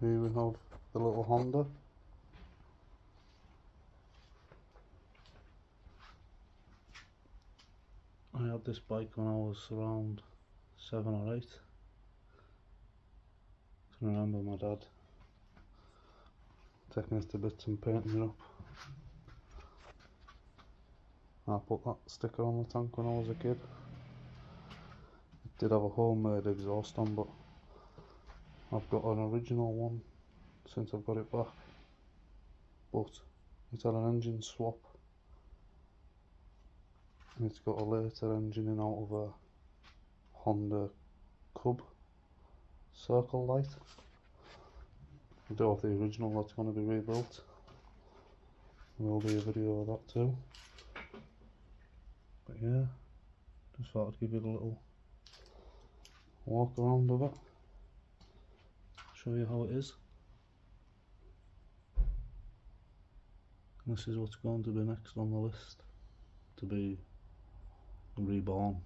Here we have the little Honda. I had this bike when I was around seven or eight. I can remember my dad taking us to bits and painting it up. I put that sticker on the tank when I was a kid. It did have a homemade exhaust on but I've got an original one since I've got it back but it's had an engine swap. And it's got a later engine in out of a Honda Cub circle light. I do have the original that's going to be rebuilt. There'll be a video of that too. But yeah just thought I'd give you a little walk around of it show you how it is. This is what's going to be next on the list to be reborn